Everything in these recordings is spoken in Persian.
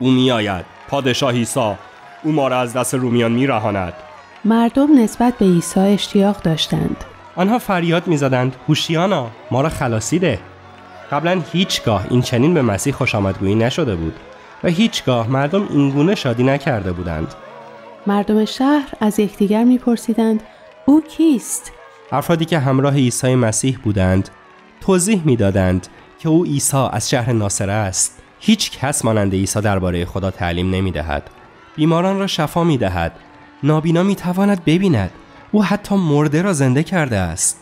او میآید. پادشاه عیسی او ما را از دست رومیان میرهاند. مردم نسبت به عیسی اشتیاق داشتند. آنها فریاد می‌زدند هوشیانا ما را خلاصی ده. قبلا هیچگاه این چنین به مسیح خوش آمدگویی نشده بود و هیچگاه مردم اینگونه شادی نکرده بودند. مردم شهر از یکدیگر میپرسیدند او کیست؟ افرادی که همراه عیسی مسیح بودند توضیح می‌دادند که او عیسی از شهر ناصره است. هیچ کس مانند عیسی درباره خدا تعلیم نمی دهد. بیماران را شفا می دهد. نابینا می تواند ببیند. او حتی مرده را زنده کرده است.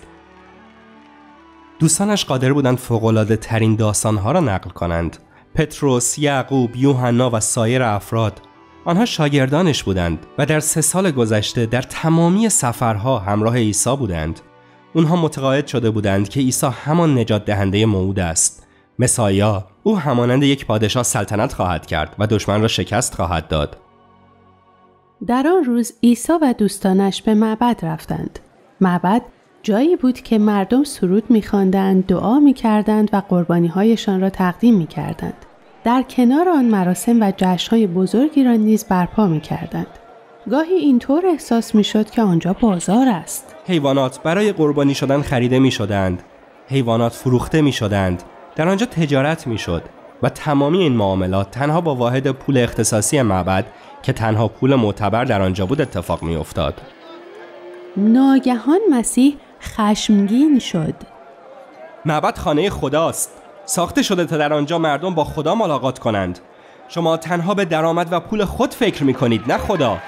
دوستانش قادر بودند فوقلاده ترین داستانها را نقل کنند. پتروس، یعقوب، یوحنا و سایر افراد آنها شاگردانش بودند و در سه سال گذشته در تمامی سفرها همراه عیسی بودند. اونها متقاعد شده بودند که عیسی همان نجات دهنده موعود است. مسایا او همانند یک پادشاه سلطنت خواهد کرد و دشمن را شکست خواهد داد. در آن روز عیسی و دوستانش به معبد رفتند. معبد جایی بود که مردم سرود میخواندند، دعا می‌کردند و قربانیهایشان را تقدیم می‌کردند. در کنار آن مراسم و جشنهای بزرگی را نیز برپا می‌کردند. گاهی اینطور احساس می‌شد که آنجا بازار است. حیوانات برای قربانی شدن خریده می شدند. حیوانات فروخته می شدند. در آنجا تجارت می شد و تمامی این معاملات تنها با واحد پول اختصاصی معبد که تنها پول معتبر در آنجا بود اتفاق می افتاد. ناگهان مسیح خشمگین شد. معبد خانه خداست. ساخته شده تا در آنجا مردم با خدا ملاقات کنند. شما تنها به درآمد و پول خود فکر می کنید نه خدا.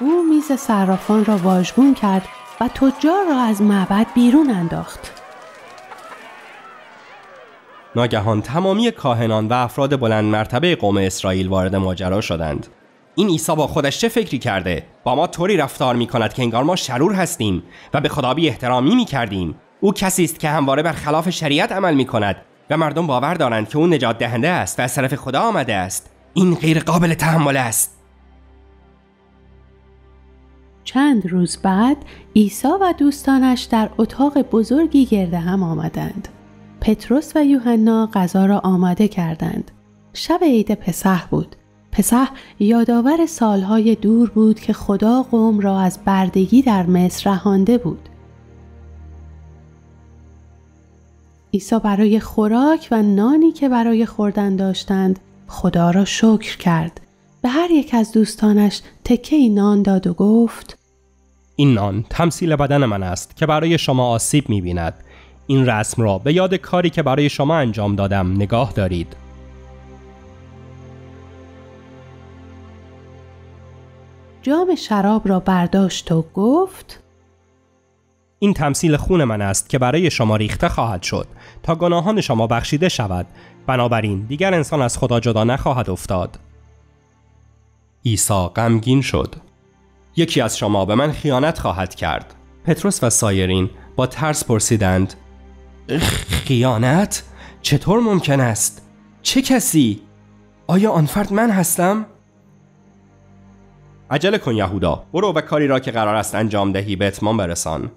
او میز صرافان را واژگون کرد و تجار را از معبد بیرون انداخت. ناگهان تمامی کاهنان و افراد بلند مرتبه قوم اسرائیل وارد ماجرا شدند. این عیسی با خودش چه فکری کرده؟ با ما طوری رفتار می کند که انگار ما شرور هستیم و به خدا بی احترامی می کردیم. او کسی است که همواره بر خلاف شریعت عمل می کند و مردم باور دارند که او نجات دهنده است و از طرف خدا آمده است. این غیر قابل تحمل است. چند روز بعد عیسی و دوستانش در اتاق بزرگی گرده هم آمدند. پتروس و یوحنا غذا را آماده کردند. شب عید پسح بود. پسح یادآور سالهای دور بود که خدا قوم را از بردگی در مصر رهانده بود. عیسی برای خوراک و نانی که برای خوردن داشتند خدا را شکر کرد. به هر یک از دوستانش تکه نان داد و گفت این نان تمثیل بدن من است که برای شما آسیب می بیند. این رسم را به یاد کاری که برای شما انجام دادم نگاه دارید. جام شراب را برداشت و گفت این تمثیل خون من است که برای شما ریخته خواهد شد. تا گناهان شما بخشیده شود. بنابراین دیگر انسان از خدا جدا نخواهد افتاد. عیسی غمگین شد. یکی از شما به من خیانت خواهد کرد. پتروس و سایرین با ترس پرسیدند خیانت چطور ممکن است؟ چه کسی؟ آیا آن فرد من هستم؟ عجله کن یهودا برو و کاری را که قرار است انجام دهی به اتمام برسان.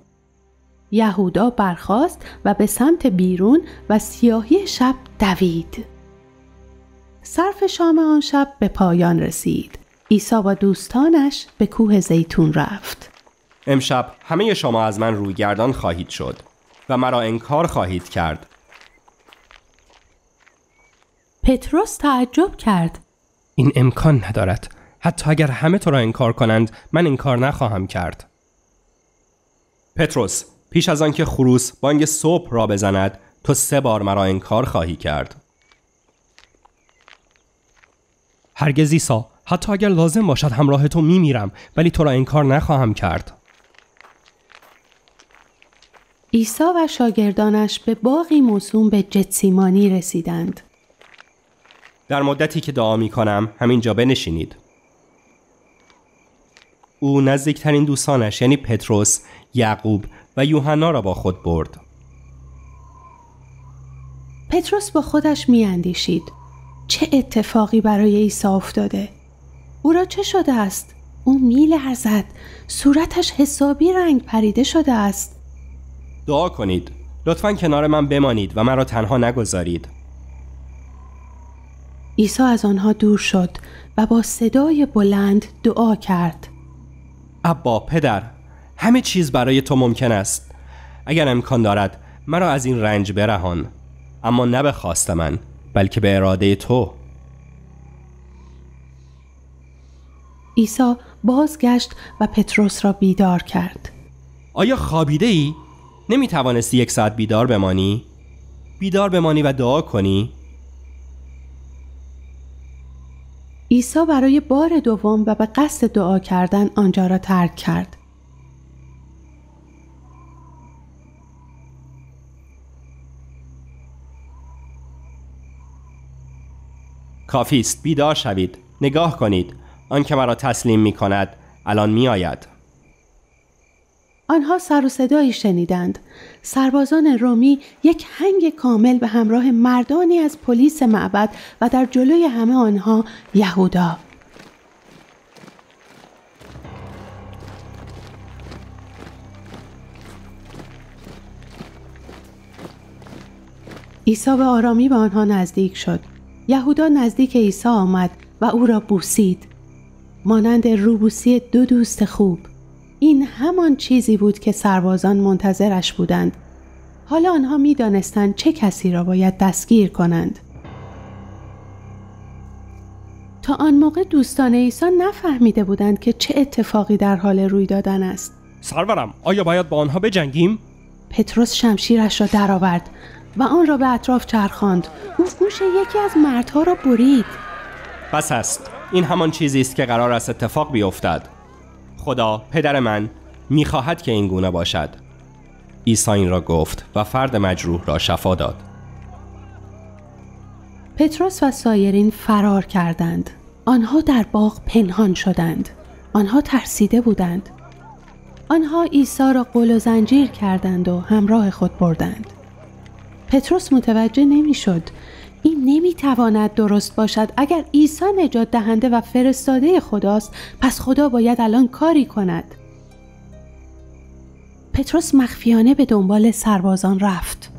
یهودا برخاست و به سمت بیرون و سیاهی شب دوید. صرف شام آن شب به پایان رسید. عیسی و دوستانش به کوه زیتون رفت. امشب همه شما از من روی گردان خواهید شد. و مرا انکار خواهید کرد. پتروس تعجب کرد. این امکان ندارد. حتی اگر همه تو را انکار کنند من انکار نخواهم کرد. پتروس پیش از آنکه خروس بانگ صبح را بزند تو سه بار مرا انکار خواهی کرد. هرگز ایسا حتی اگر لازم باشد همراه تو میمیرم ولی تو را انکار نخواهم کرد. عیسی و شاگردانش به باقی موسوم به جتسیمانی رسیدند. در مدتی که دعا می کنم همینجا بنشینید. او نزدیکترین دوستانش یعنی پتروس، یعقوب و یوحنا را با خود برد. پتروس با خودش میاندیشید چه اتفاقی برای عیسی افتاده؟ او را چه شده است؟ او میلرزد صورتش حسابی رنگ پریده شده است. دعا کنید. لطفا کنار من بمانید و مرا تنها نگذارید. عیسی از آنها دور شد و با صدای بلند دعا کرد. ابا پدر همه چیز برای تو ممکن است. اگر امکان دارد مرا از این رنج برهان. اما نه به خواست من بلکه به اراده تو. عیسی بازگشت و پتروس را بیدار کرد. آیا خوابیده ای؟ نمی توانستی یک ساعت بیدار بمانی؟ بیدار بمانی و دعا کنی؟ عیسی برای بار دوم و به قصد دعا کردن آنجا را ترک کرد. کافی است بیدار شوید نگاه کنید آن که مرا تسلیم می کند الان می آید آنها سر و صدایی شنیدند. سربازان رومی یک هنگ کامل به همراه مردانی از پلیس معبد و در جلوی همه آنها یهودا. عیسی به آرامی به آنها نزدیک شد. یهودا نزدیک عیسی آمد و او را بوسید. مانند روبوسی دو دوست خوب. این همان چیزی بود که سربازان منتظرش بودند. حالا آنها می دانستند چه کسی را باید دستگیر کنند. تا آن موقع دوستان عیسی نفهمیده بودند که چه اتفاقی در حال روی دادن است. سرورم آیا باید با آنها بجنگیم؟ پتروس شمشیرش را درآورد و آن را به اطراف چرخاند. او گوش یکی از مردها را برید. بس است. این همان چیزی است که قرار است اتفاق بیفتد. خدا پدر من می‌خواهد که این گونه باشد. عیسی این را گفت و فرد مجروح را شفا داد. پتروس و سایرین فرار کردند. آنها در باغ پنهان شدند. آنها ترسیده بودند. آنها عیسی را قل و زنجیر کردند و همراه خود بردند. پتروس متوجه نمی‌شد این نمی‌تواند درست باشد. اگر عیسی نجات دهنده و فرستاده خداست پس خدا باید الان کاری کند. پتروس مخفیانه به دنبال سربازان رفت.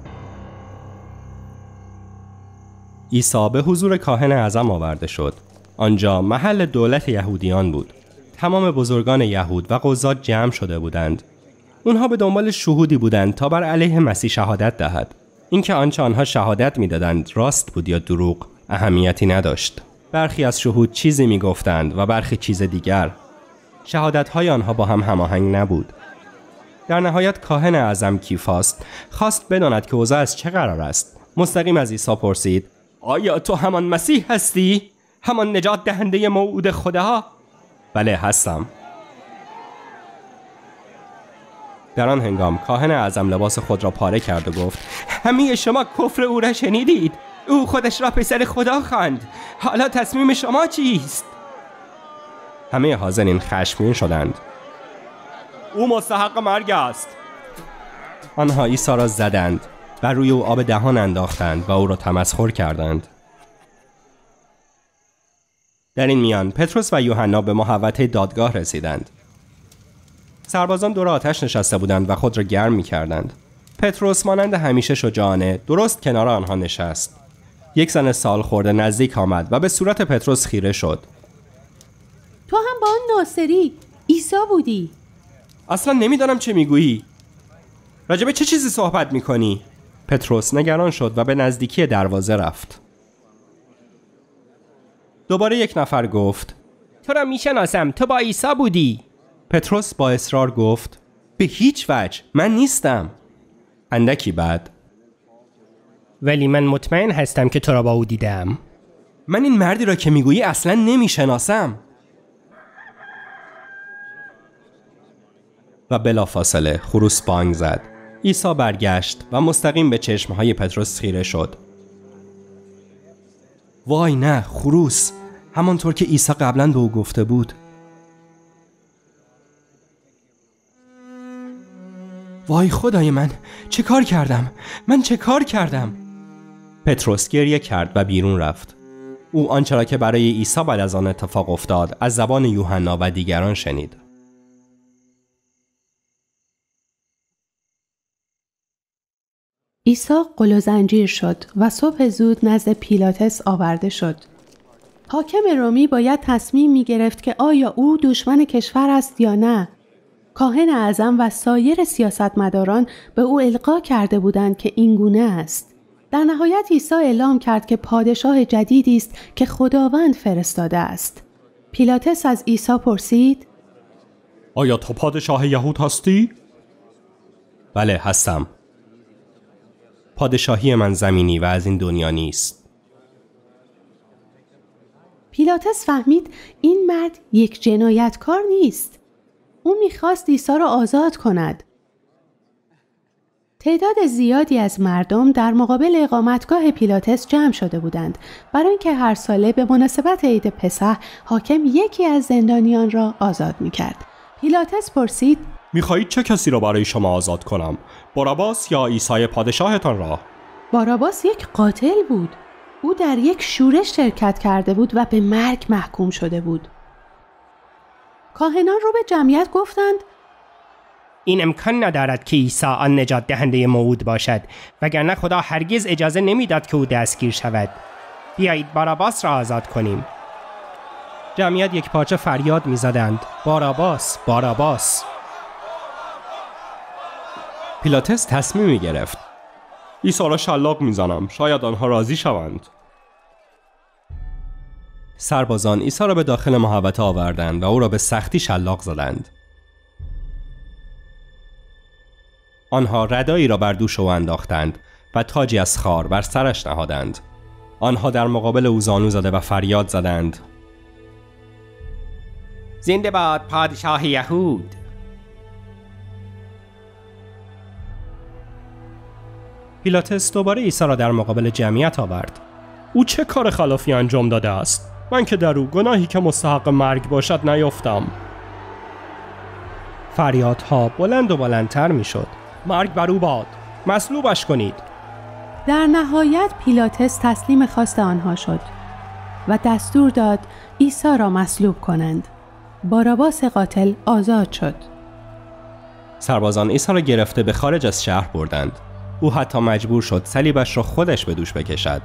عیسی به حضور کاهن اعظم آورده شد. آنجا محل دولت یهودیان بود. تمام بزرگان یهود و قضات جمع شده بودند. اونها به دنبال شهودی بودند تا بر علیه مسیح شهادت دهد. اینکه آنچه آنها شهادت می‌دادند راست بود یا دروغ اهمیتی نداشت. برخی از شهود چیزی می‌گفتند و برخی چیز دیگر. شهادت های آنها با هم هماهنگ نبود. در نهایت کاهن اعظم کیفاست خواست بداند که اوضاع از چه قرار است. مستقیم از عیسی پرسید آیا تو همان مسیح هستی؟ همان نجات دهنده موعود خدا بله هستم. در آن هنگام کاهن اعظم لباس خود را پاره کرد و گفت همه شما کفر او را شنیدید. او خودش را پسر خدا خواند. حالا تصمیم شما چیست? همه حاضرین خشمگین شدند. او مستحق مرگ است. آنها عیسی را زدند و روی او آب دهان انداختند و او را تمسخر کردند. در این میان پتروس و یوحنا به محوطه دادگاه رسیدند. سربازان دور آتش نشسته بودند و خود را گرم می کردند. پتروس مانند همیشه شجاعانه درست کنار آنها نشست. یک زن سال خورده نزدیک آمد و به صورت پتروس خیره شد. تو هم با آن ناصری عیسی بودی اصلا نمی‌دانم چه می‌گویی. راجبه چه چیزی صحبت می‌کنی؟ پتروس نگران شد و به نزدیکی دروازه رفت. دوباره یک نفر گفت تو را می‌شناسم تو با عیسی بودی پتروس با اصرار گفت به هیچ وجه من نیستم. اندکی بعد ولی من مطمئن هستم که تو را با او دیدم. من این مردی را که می‌گویی اصلا نمی‌شناسم. و بلافاصله خروس بانگ زد. عیسی برگشت و مستقیم به چشمهای پتروس خیره شد. وای نه خروس. همانطور که عیسی قبلا به او گفته بود وای خدای من چه کار کردم؟ من چه کار کردم؟ پتروس گریه کرد و بیرون رفت. او آنچه را که برای عیسی بعد از آن اتفاق افتاد از زبان یوحنا و دیگران شنید. عیسی قل و زنجیر شد و صبح زود نزد پیلاتس آورده شد. حاکم رومی باید تصمیم می گرفت که آیا او دشمن کشور است یا نه. کاهن اعظم و سایر سیاستمداران به او القا کرده بودند که این گونه است. در نهایت عیسی اعلام کرد که پادشاه جدیدی است که خداوند فرستاده است. پیلاتس از عیسی پرسید: آیا تو پادشاه یهود هستی؟ بله هستم. پادشاهی من زمینی و از این دنیا نیست. پیلاتس فهمید این مرد یک جنایتکار نیست. او می‌خواست عیسی را آزاد کند. تعداد زیادی از مردم در مقابل اقامتگاه پیلاتس جمع شده بودند برای اینکه هر ساله به مناسبت عید پسح حاکم یکی از زندانیان را آزاد می‌کرد. پیلاتس پرسید می‌خواهید چه کسی را برای شما آزاد کنم؟ باراباس یا عیسی پادشاهتان را؟ باراباس یک قاتل بود. او در یک شورش شرکت کرده بود و به مرگ محکوم شده بود. کاهنان رو به جمعیت گفتند این امکان ندارد که عیسی آن نجات دهنده موعود باشد وگرنه خدا هرگز اجازه نمی‌داد که او دستگیر شود. بیایید باراباس را آزاد کنیم. جمعیت یک پارچه فریاد می‌زدند. باراباس باراباس. پیلاتس تصمیمی گرفت عیسی را شلاق می‌زنم. شاید آنها راضی شوند. سربازان عیسی را به داخل محوطه آوردند و او را به سختی شلاق زدند. آنها ردایی را بر دوش او انداختند و تاجی از خار بر سرش نهادند. آنها در مقابل او زانو زده و فریاد زدند. زنده باد پادشاه یهود. پیلاتس دوباره عیسی را در مقابل جمعیت آورد. او چه کار خلافی انجام داده است؟ من که در او گناهی که مستحق مرگ باشد نیافتم. فریادها بلند و بلندتر می‌شد. مرگ بر او باد. مصلوبش کنید. در نهایت پیلاتس تسلیم خواست آنها شد و دستور داد عیسی را مصلوب کنند. باراباس قاتل آزاد شد. سربازان عیسی را گرفته به خارج از شهر بردند. او حتی مجبور شد صلیبش را خودش به دوش بکشد.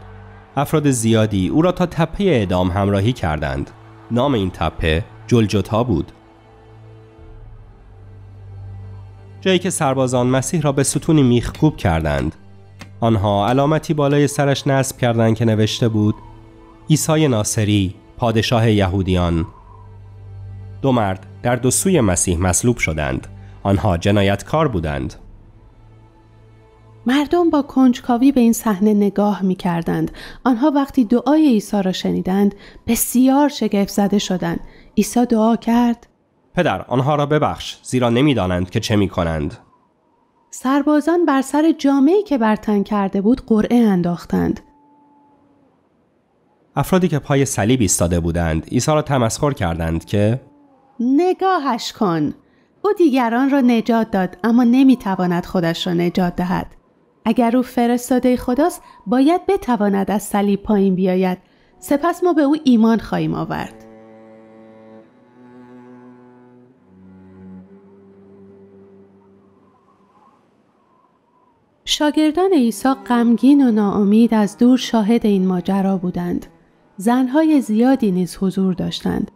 افراد زیادی او را تا تپه اعدام همراهی کردند. نام این تپه جلجتا بود. جایی که سربازان مسیح را به ستونی میخکوب کردند. آنها علامتی بالای سرش نصب کردند که نوشته بود عیسی ناصری پادشاه یهودیان. دو مرد در دو سوی مسیح مصلوب شدند. آنها جنایتکار بودند. مردم با کنجکاوی به این صحنه نگاه می کردند. آنها وقتی دعای عیسی را شنیدند بسیار شگفت زده شدند. عیسی دعا کرد پدر آنها را ببخش زیرا نمی‌دانند که چه می کنند. سربازان بر سر جامعی که برتن کرده بود قرعه انداختند. افرادی که پای صلیب ایستاده بودند عیسی را تمسخر کردند که نگاهش کن او دیگران را نجات داد اما نمی‌تواند خودش را نجات دهد اگر او فرستاده خداست باید بتواند از صلیب پایین بیاید. سپس ما به او ایمان خواهیم آورد. شاگردان عیسی غمگین و ناامید از دور شاهد این ماجرا بودند. زنهای زیادی نیز حضور داشتند.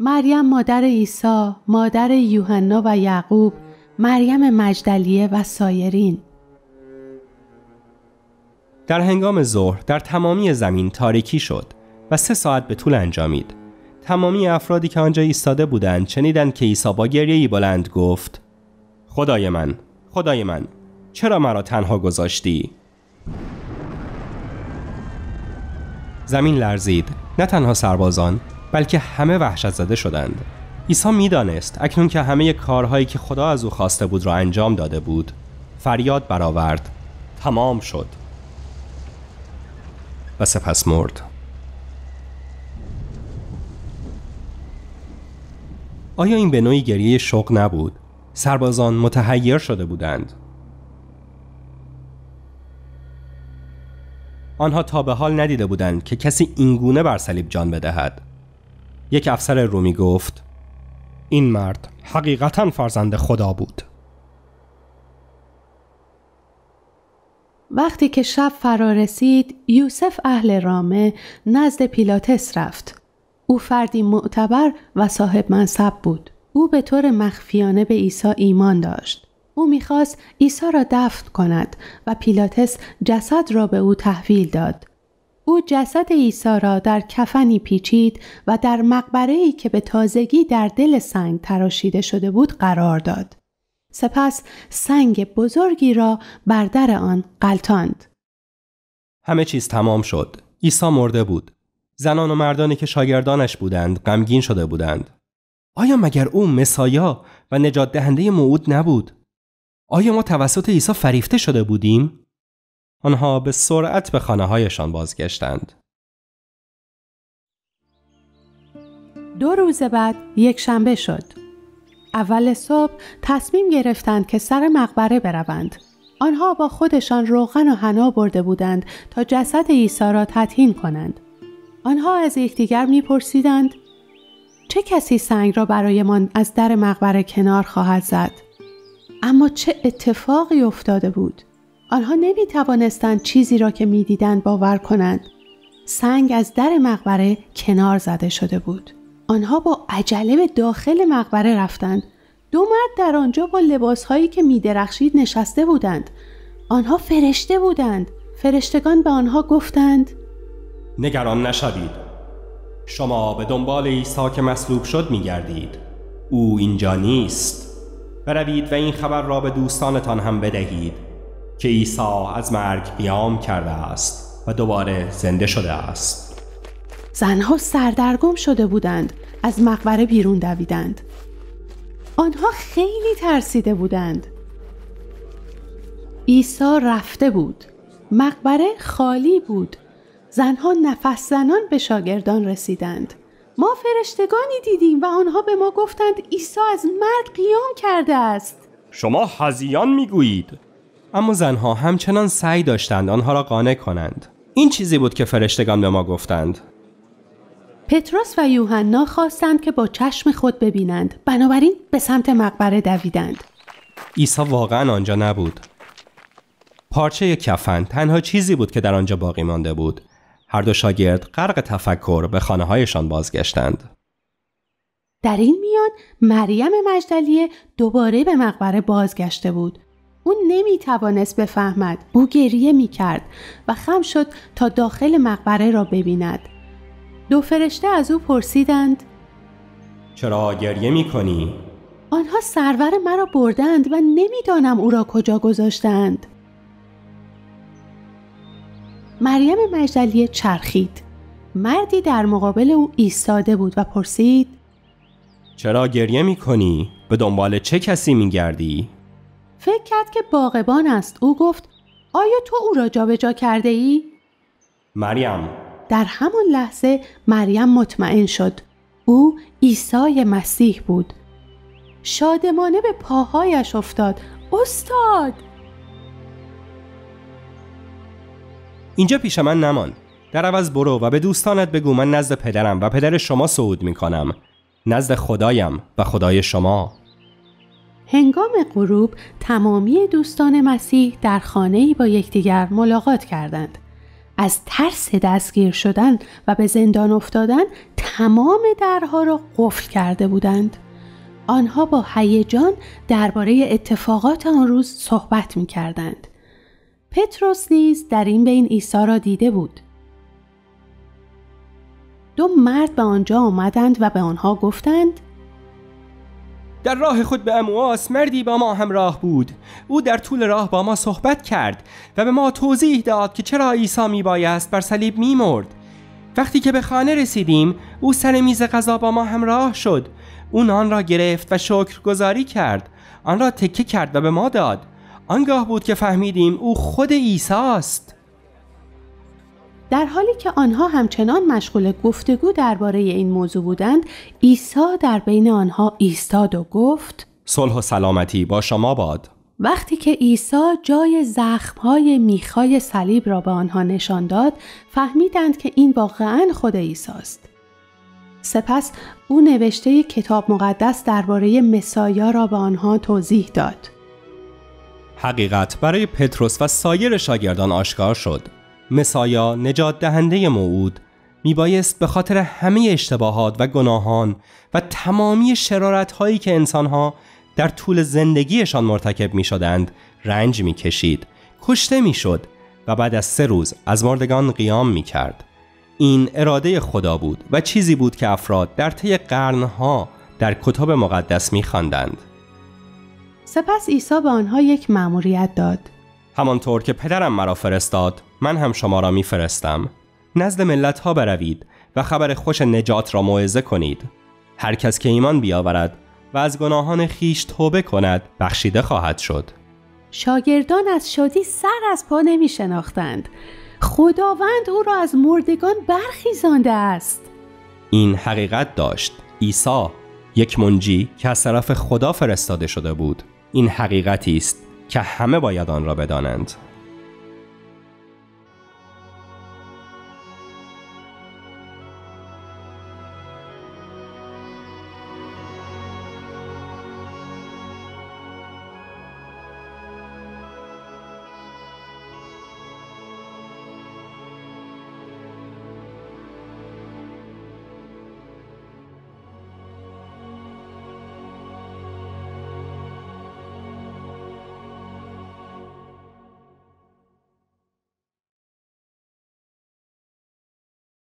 مریم مادر عیسی مادر یوحنا و یعقوب مریم مجدلیه و سایرین. در هنگام ظهر در تمامی زمین تاریکی شد و سه ساعت به طول انجامید. تمامی افرادی که آنجا ایستاده بودند شنیدند که عیسی با گریه بلند گفت خدای من خدای من چرا مرا تنها گذاشتی؟ زمین لرزید نه تنها سربازان بلکه همه وحشت زده شدند عیسی می‌دانست اکنون که همه کارهایی که خدا از او خواسته بود را انجام داده بود فریاد برآورد تمام شد و سپس مرد. آیا این به نوعی گریه شوق نبود؟ سربازان متحیر شده بودند. آنها تا به حال ندیده بودند که کسی اینگونه بر صلیب جان بدهد. یک افسر رومی گفت این مرد حقیقتا فرزند خدا بود. وقتی که شب فرا رسید یوسف اهل رامه نزد پیلاتس رفت او فردی معتبر و صاحب منصب بود. او به طور مخفیانه به عیسی ایمان داشت. او می‌خواست عیسی را دفن کند و پیلاتس جسد را به او تحویل داد. او جسد عیسی را در کفنی پیچید و در مقبره ای که به تازگی در دل سنگ تراشیده شده بود قرار داد. سپس سنگ بزرگی را بر در آن قلتاند. همه چیز تمام شد. عیسی مرده بود. زنان و مردانی که شاگردانش بودند غمگین شده بودند. آیا مگر او مسایا و نجات دهنده موعود نبود؟ آیا ما توسط عیسی فریفته شده بودیم؟ آنها به سرعت به خانه هایشان بازگشتند. دو روز بعد یک شنبه شد. اول صبح تصمیم گرفتند که سر مقبره بروند. آنها با خودشان روغن و حنا برده بودند تا جسد عیسی را تطهین کنند. آنها از یکدیگر میپرسیدند چه کسی سنگ را برایمان از در مقبره کنار خواهد زد؟ اما چه اتفاقی افتاده بود؟ آنها نمی توانستند چیزی را که می‌دیدند باور کنند. سنگ از در مقبره کنار زده شده بود. آنها با عجله به داخل مقبره رفتند. دو مرد در آنجا با لباسهایی که میدرخشید نشسته بودند. آنها فرشته بودند. فرشتگان به آنها گفتند نگران نشوید. شما به دنبال عیسی که مصلوب شد می گردید. او اینجا نیست. بروید و این خبر را به دوستانتان هم بدهید که عیسی از مرگ قیام کرده است و دوباره زنده شده است. زنها سردرگم شده بودند از مقبره بیرون دویدند. آنها خیلی ترسیده بودند. عیسی رفته بود. مقبره خالی بود. زنها نفس زنان به شاگردان رسیدند. ما فرشتگانی دیدیم و آنها به ما گفتند عیسی از مرگ قیام کرده است. شما هزیان می‌گویید. اما زنها همچنان سعی داشتند آنها را قانع کنند. این چیزی بود که فرشتگان به ما گفتند. پتروس و یوحنا خواستند که با چشم خود ببینند بنابراین به سمت مقبره دویدند عیسی واقعا آنجا نبود. پارچه کفن تنها چیزی بود که در آنجا باقی مانده بود. هر دو شاگرد غرق تفکر به خانه هایشان بازگشتند. در این میان مریم مجدلیه دوباره به مقبره بازگشته بود او نمی توانست بفهمد او گریه می کرد و خم شد تا داخل مقبره را ببیند دو فرشته از او پرسیدند چرا گریه می کنی؟ آنها سرور مرا بردند و نمی‌دانم او را کجا گذاشتند مریم مجدلیه چرخید مردی در مقابل او ایستاده بود و پرسید چرا گریه می کنی؟ به دنبال چه کسی می گردی؟ فکر کرد که باغبان است او گفت آیا تو او را جابجا کرده ای؟ مریم در همان لحظه مریم مطمئن شد. او عیسی مسیح بود. شادمانه به پاهایش افتاد. استاد! اینجا پیش من نمان. در عوض برو و به دوستانت بگو من نزد پدرم و پدر شما صعود می کنم نزد خدایم و خدای شما. هنگام غروب تمامی دوستان مسیح در خانه‌ای با یکدیگر ملاقات کردند. از ترس دستگیر شدن و به زندان افتادن تمام درها را قفل کرده بودند. آنها با هیجان درباره اتفاقات آن روز صحبت می کردند. پتروس نیز در این بین عیسی را دیده بود. دو مرد به آنجا آمدند و به آنها گفتند در راه خود به امواس مردی با ما همراه بود. او در طول راه با ما صحبت کرد و به ما توضیح داد که چرا عیسی می بایست بر صلیب می مرد وقتی که به خانه رسیدیم او سر میز غذا با ما همراه شد. او نان را گرفت و شکر گذاری کرد. آن را تکه کرد و به ما داد. آنگاه بود که فهمیدیم او خود عیسی است در حالی که آنها همچنان مشغول گفتگو درباره این موضوع بودند عیسی در بین آنها ایستاد و گفت صلح و سلامتی با شما باد. وقتی که عیسی جای زخمهای میخای صلیب را به آنها نشان داد فهمیدند که این واقعا خود عیسی است. سپس او نوشته کتاب مقدس درباره مسایا را به آنها توضیح داد. حقیقت برای پتروس و سایر شاگردان آشکار شد. مسایا نجات دهنده موعود میبایست به خاطر همه اشتباهات و گناهان و تمامی شرارت هایی که انسانها در طول زندگیشان مرتکب می شدند رنج می کشید کشته می شد و بعد از سه روز از مردگان قیام می کرد این اراده خدا بود و چیزی بود که افراد در طی قرنها در کتاب مقدس می خواندند. سپس عیسی به آنها یک مأموریت داد همانطور که پدرم مرا فرستاد من هم شما را میفرستم. نزد ملت ها بروید و خبر خوش نجات را موعظه کنید. هر کس که ایمان بیاورد و از گناهان خیش توبه کند بخشیده خواهد شد. شاگردان از شادی سر از پا نمی شناختند خداوند او را از مردگان برخیزانده است. این حقیقت داشت. عیسی یک منجی که از طرف خدا فرستاده شده بود. این حقیقتی است که همه باید آن را بدانند.